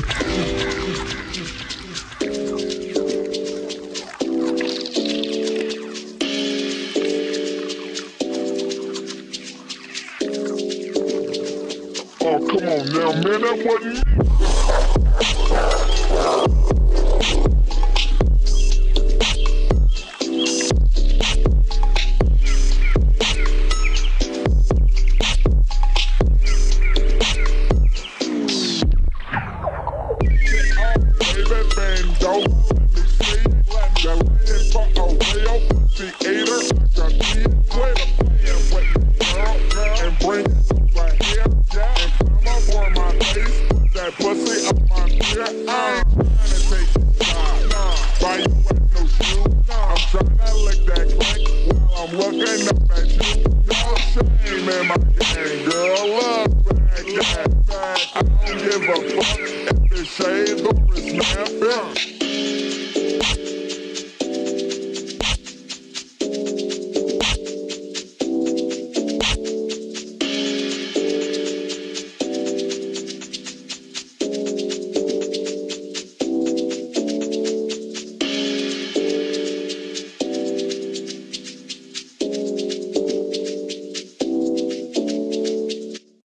Oh, come on now, man, that wasn't me. I'm looking up at you. No shame in my game, girl. Love back, back, back. I don't give a fuck if it's shades or it's not.